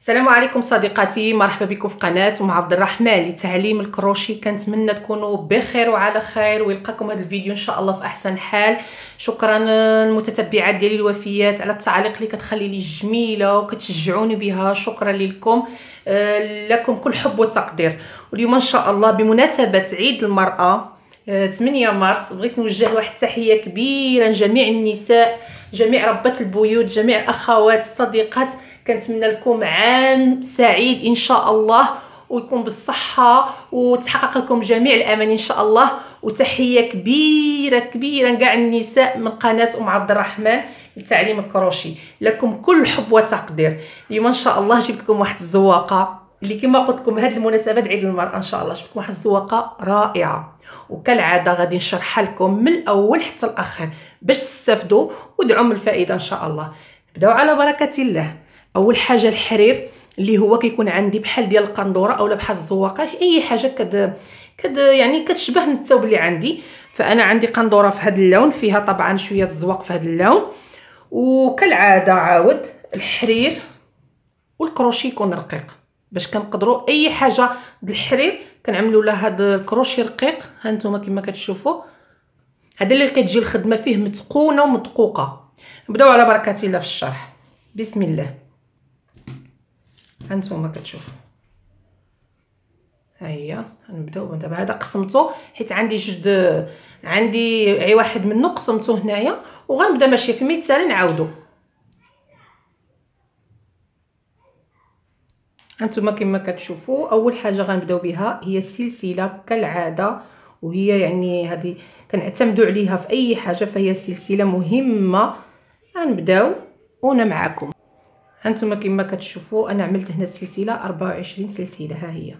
السلام عليكم صديقاتي مرحبا بكم في قناة أم عبد الرحمن. لتعليم الكروشي كنتمنى تكونوا بخير وعلى خير ويلقاكم هذا الفيديو إن شاء الله في أحسن حال. شكرا المتتبعات ديالي الوفيات على التعاليق اللي كتخلي لي جميلة وكتشجعوني بها. شكرا لكم. آه، لكم كل حب وتقدير. واليوم إن شاء الله بمناسبة عيد المرأة 8 آه، مارس بغيت نوجه واحد التحية كبيرة لجميع النساء جميع ربات البيوت جميع الأخوات الصديقات. كنتمنى لكم عام سعيد إن شاء الله ويكون بالصحة وتحقق لكم جميع الاماني إن شاء الله. وتحية كبيرة كبيرة لكاع النساء من قناة أم عبد الرحمن لتعليم الكروشي لكم كل حب وتقدير. اليوم إن شاء الله جبت لكم واحد الزواقة اللي كما قلت لكم هذه المناسبات عيد المرأة إن شاء الله. جبت لكم واحد الزواقة رائعة. وكالعادة غادي نشرحها لكم من الأول حتى الآخر باش تستافدوا ودعوا من الفائدة إن شاء الله. نبدأو على بركة الله. أول حاجة الحرير اللي هو كيكون عندي بحال ديال القندورة اولا بحال الزواقة أي حاجة كد كد يعني كتشبه من الثوب اللي عندي. فأنا عندي قندورة في هذا اللون فيها طبعا شوية الزواق في هذا اللون. وكالعادة عاود الحرير والكروشي يكون رقيق. باش كنقدروا أي حاجة بالحرير كنعملوا لها هذا الكروشي رقيق. ها نتوما كما كتشوفوا. هذا اللي كتجي الخدمة فيه متقونة ومدقوقة. نبداو على بركة الله في الشرح. بسم الله. هانتوما كتشوفوا. ها هي. نبداو. دابا هذا قسمته حيت عندي جوج عندي عي واحد منه قسمته هنايا. وغنبدا ماشي في ميتسال نعاودو. هانتوما كما كتشوفوا أول حاجة غنبداو بها هي السلسلة كالعادة وهي يعني هذه كنعتمدوا عليها في أي حاجة فهي سلسلة مهمة. غنبداو وأنا معكم هانتوما كما كتشوفوا أنا عملت هنا السلسلة 24 سلسلة ها هي.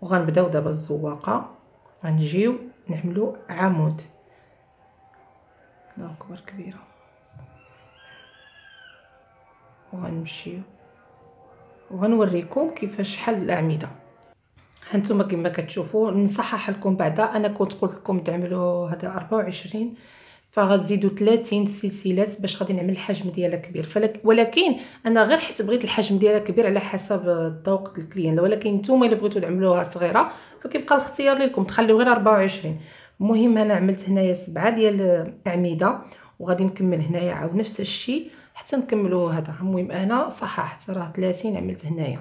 وغنبداو دابا الزواقة. غنجيو نعملو عمود. الله اكبر كبيرة. وغنمشيو. وغنوريكم كيفاش حل الأعمدة. هانتوما كما كتشوفوا نصحح لكم بعدا. أنا كنت قلت لكم تعملوا هذا 24 فغتزيدوا 30 سلسلات باش غادي نعمل الحجم ديالها كبير. فلك ولكن أنا غير حيت بغيت الحجم ديالها كبير على حسب الذوق الكليان. ولكن نتوما إلا بغيتوا تعملوها صغيرة فكيبقى الاختيار لكم تخليو غير 24 المهم أنا عملت هنايا سبعة ديال الأعمدة وغادي نكمل هنايا عاود نفس الشيء. حتى نكملوا هذا. المهم أنا صححت راه 30 عملت هنايا.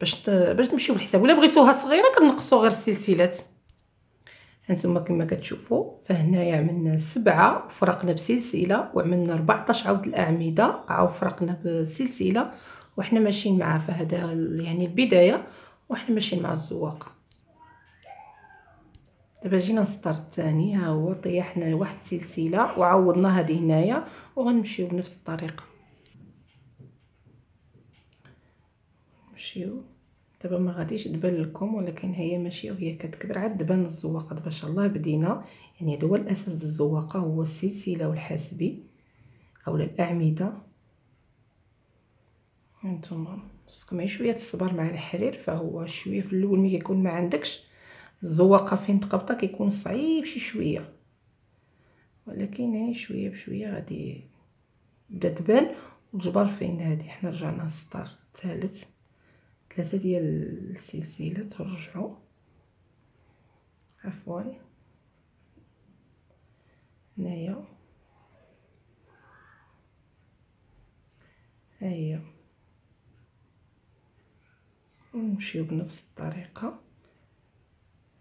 باش باش نمشيو بالحساب ولا بغيتوها صغيرة كنقصوا غير السلسلات هانتوما كما كتشوفوا فهنايا عملنا سبعة وفرقنا بسلسلة وعملنا 14 عود الأعمدة عاود فرقنا بسلسلة وحنا ماشيين مع فهذا يعني البداية وحنا ماشيين مع الزواق. دابا جينا نسطر الثاني ها هو طيحنا واحد السلسلة وعوضنا هذه هنايا وغنمشيو بنفس الطريقة. نمشيو. دابا ما غاديش تبان لكم ولكن هي ماشي وهي كتكبر عاد تبان الزواقة. دابا إن شاء الله بدينا. يعني هذا هو الأساس ديال الزواقة هو السلسلة والحاسبي اولا الأعمدة. هانتوما خصكم شوية الصبر مع الحرير فهو شوية في الأول ملي كيكون ما عندكش. الزواقه فين تقبطه كيكون صعيب شي شوية. ولكن هي شوية بشوية غادي تبدا تبان. وتجبر فين هذه حنا رجعنا للسطر الثالث. ثلاثة ديال السلسلة ترجعوا. عفوا. هنايا. هيا. ونمشيو بنفس الطريقة.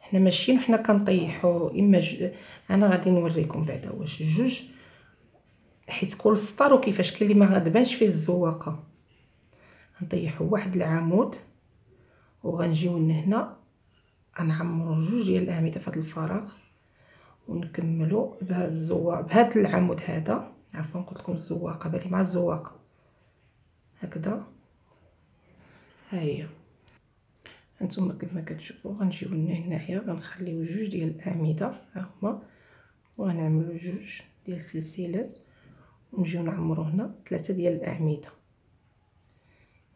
حنا ماشيين حنا كنطيحو. إما ج... أنا غادي نوريكم بعدا واش جوج حيت كل سطر وكيفاش كاين اللي ما غادبانش فيه الزواقة. نطيحو واحد العمود وغنجيو لهنا. غنعمرو جوج ديال الاعمده في هذا الفراغ ونكملو بهذا الزواق بهذا العمود هذا. عفوا قلت لكم الزواقة بالي مع الزواقة. هكذا. ها هي هانتوما كيف ما كتشوفوا غنجيو هنايا غنخليو جوج ديال الاعمده ها هما. وغنعملو جوج ديال السلسلات ونجيو نعمرو هنا ثلاثة ديال الاعمده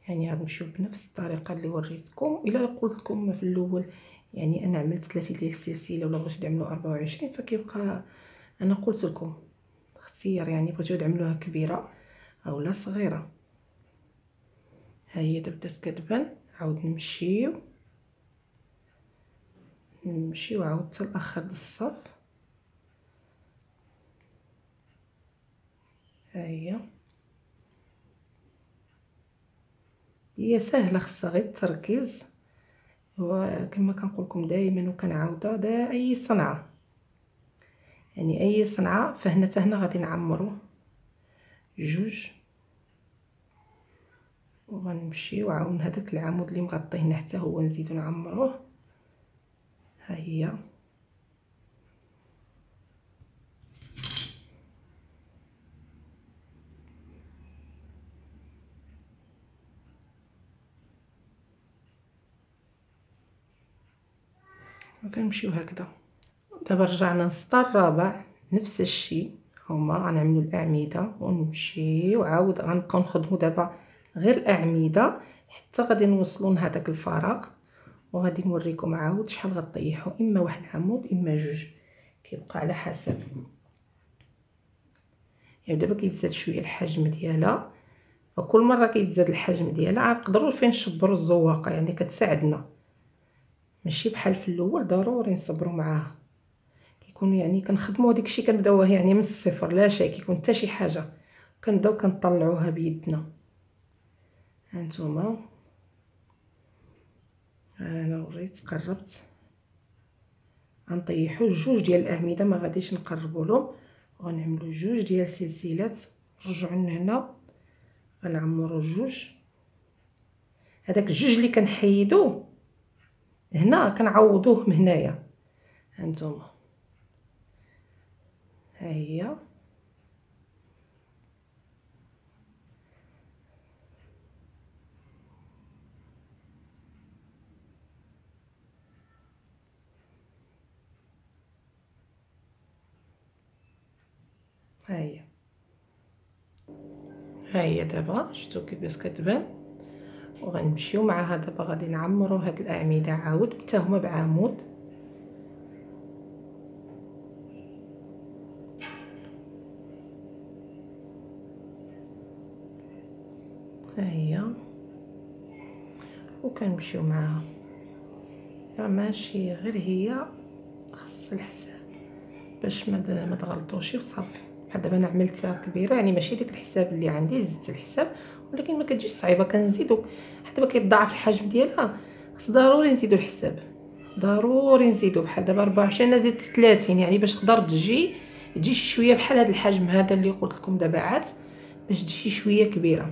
يعني غنمشيو بنفس الطريقة اللي وريتكم. إلا قلت لكم في الأول يعني أنا عملت ثلاثة ديال السلسلة ولا بغيتو تعملوا 24 فكيبقى أنا قلت لكم. اختيار يعني بغيتو تعملوها كبيرة اولا صغيرة. ها هي كتبان عاود نمشيو. نمشيو عاود حتى لآخر الصف. ها هي هي سهلة خصها غير التركيز. وكما كنقول لكم دائما وكنعاودها دا أي صنعة. يعني أي صنعة فهنا حتى هنا غادي نعمرو. جوج. وغنمشيو عاون هذاك العمود اللي مغطي هنا حتى هو نزيدو نعمروه. هي وكنمشيو هكذا دابا رجعنا للسطر الرابع نفس الشيء. هما غنعملو الأعمدة ونمشيو عاود غنبقاو نخدمو دابا غير الأعمدة حتى غادي نوصلو لهداك الفراغ. وغادي نوريكم عاود شحال غطيحو إما واحد عمود إما جوج. كيبقى على حسب. يعني دابا كيتزاد شوية الحجم ديالها. وكل مرة كيتزاد الحجم ديالها غنقدروا فين نشبروا الزواقة. يعني كتساعدنا. ماشي بحال في الأول ضروري نصبروا معاها. كيكون يعني كنخدموا داكشي كنبداوه يعني من الصفر لا شيء. كيكون حتى شي حاجة. كنبداو كنطلعوها بيدنا. هانتوما. أنا وريت قربت. غنطيحو جوج ديال الاعمده ما غاديش نقربوا لهم. غنعملوا جوج ديال السلسلات. نرجعوا هنا غنعمروا جوج. هذاك الجوج اللي كنحيدو هنا كنعوضوه من هنايا. هانتوما. ها هي ها هي دابا شفتو كيفاش كتبان؟ وغنمشيو معاها دابا غادي نعمرو هاد الأعمدة. عاود حتى هما بعمود. ها هي وكنمشيو معاها. ماشي غير هي خص الحساب باش ما تغلطوش وصافي بحال دابا أنا عملتها كبيرة يعني ماشي داك الحساب اللي عندي زدت الحساب ولكن ما كتجيش صعيبة كنزيدو. حتى دابا كيتضاعف الحجم ديالها خص ضروري نزيدو الحساب. ضروري نزيدو بحال دابا 24 أنا زدت 30 يعني باش تقدر تجي تجي شي شوية بحال هذا الحجم هذا اللي قلت لكم دابا عاد باش تجي شي شوية كبيرة.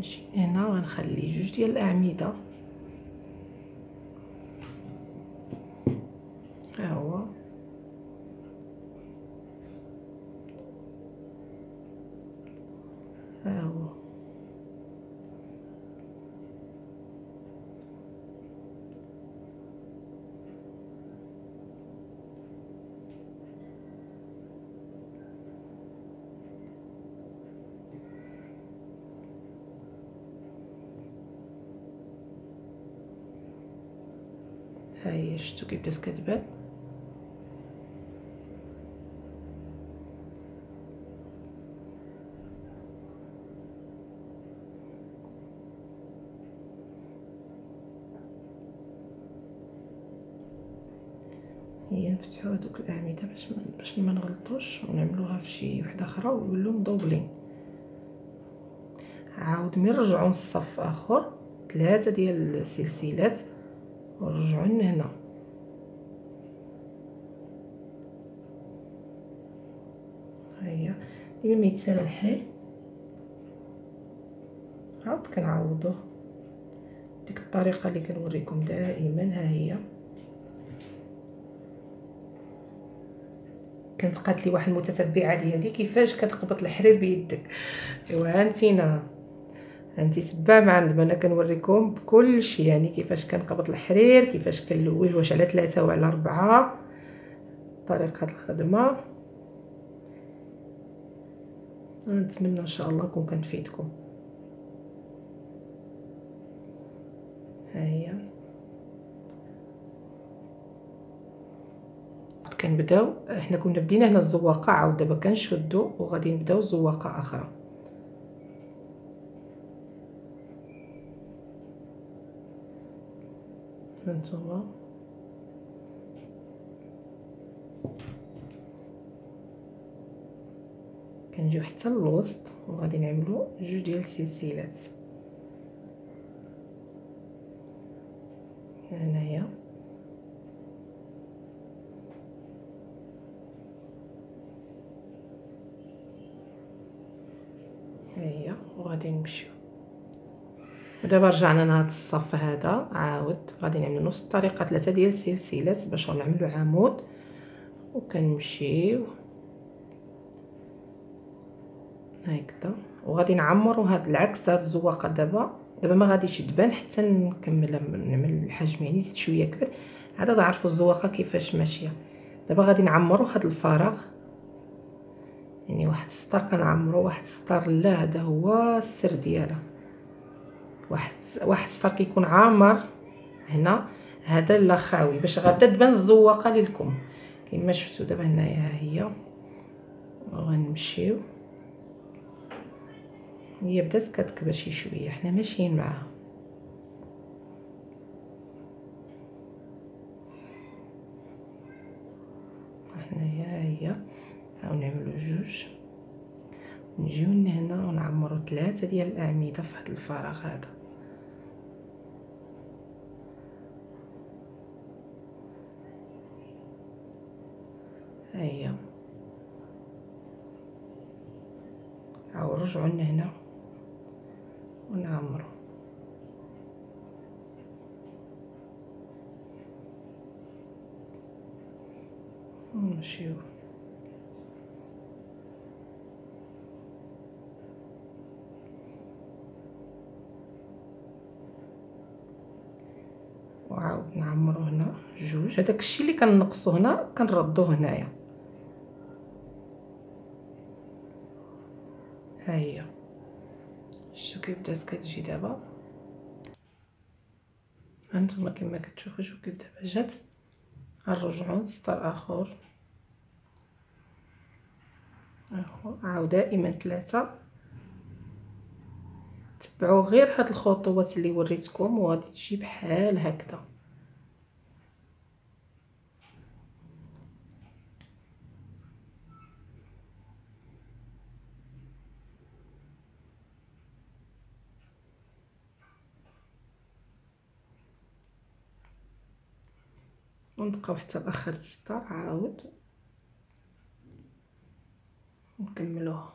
نجي هنا غنخلي جوج ديال الأعمدة ها هو ها هو هاهي شفتو كيف بدات كتبان هي نفتحو هادوك الأعمدة باش باش ما نغلطوش ونعملوها في شي وحدة أخرى ويولوا مدوبلين عاود ملي نرجعو للصف آخر ثلاثة ديال السلسلات. ونرجعو لهنا هيا ديما ما يتسالى الحال. عاود كنعوضوه ديك الطريقة اللي كنوريكم دائما ها هي. كانت قالت لي واحد المتتبعة ديالي كيفاش كتقبط الحرير بيدك؟ ايوا هانتينا هانتي تبع معنا دابا أنا كنوريكم بكل شيء يعني كيفاش كنقبط الحرير كيفاش كنلوج واش على ثلاثة وعلى أربعة. طريقة الخدمة. نتمنى إن شاء الله نكون كنفيدكم. ها هي كنبداو. حنا كنا بدينا هنا الزواقه عاود دابا كنشدو وغادي نبداو زواقه أخرى. هانتوما كنجيو حتى الوسط وغادي نعملو جوج ديال السلسلات. هنايا. هيا وغادي نمشيو. ودابا رجعنا لهاد الصف هذا عاود. غادي نعملو نفس الطريقة ثلاثة ديال السلسلات باش نعملو عمود. وكنمشيو. هكذا. وغادي نعمرو هاد العكس هاد الزواقة دابا. دابا ما غاديش تبان حتى نكمل نعمل الحجم يعني زيد شوية كبر عاد تعرفوا الزواقة كيفاش ماشية. دابا غادي نعمرو هاد الفراغ. يعني واحد السطر كنعمرو واحد السطر لا هذا هو السر ديالها. واحد واحد السطر كيكون عامر هنا. هذا لا خاوي باش غادا تبان الزواقة لكم كما شفتوا دابا هنايا هي. غنمشيو. هي بدات كتكبر شي شوية. حنا ماشيين معاها هنايا هي هاو نعملو جوج نجيو لهنا ثلاثة ديال الأعمدة في هذا الفراغ هذا. هيا عاود رجعوا لهنا. ونعمرو. ونمشيو. وعاود نعمرو هنا جوج. هذاك الشيء اللي كنقصو هنا كنردوه هنايا. ها هي. شتو بدات كتجي دابا. هانتوما كما كتشوفوا شوف كيف دابا جات غنرجعو لسطر آخر. أهو. عاود دائما ثلاثة تبعوا غير هاد الخطوات اللي وريتكم وغادي تجي بحال هكذا. ونبقاو حتى لاخر السطر عاود. نكملوها.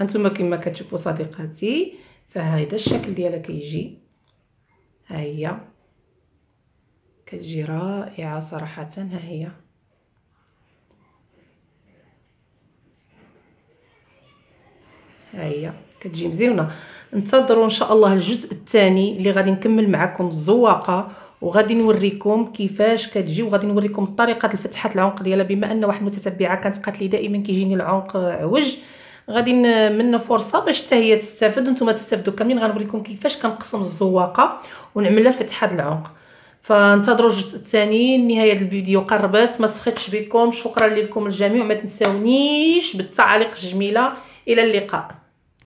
هانتوما كما كتشوفوا صديقاتي فهذا الشكل ديالها كيجي ها هي كتجي رائعة صراحة ها هي. ها هي كتجي مزيونة. انتظروا إن شاء الله الجزء الثاني اللي غادي نكمل معكم الزواقة وغادي نوريكم كيفاش كتجي وغادي نوريكم طريقة الفتحة العنق ديالها. بما أن واحد المتتبعة كانت قالت لي دائما كيجيني العنق عوج غادي من فرصة باش حتى هي تستافد وأنتم تستافدوا كاملين. غنوريكم كيفاش كنقسم الزواقة ونعمل لها فتحه العنق فانتظروا الجزء الثاني نهاية الفيديو قربت ما سخيتش بكم. شكرا لكم الجميع ما تنساونيش. بالتعاليق الجميله إلى اللقاء.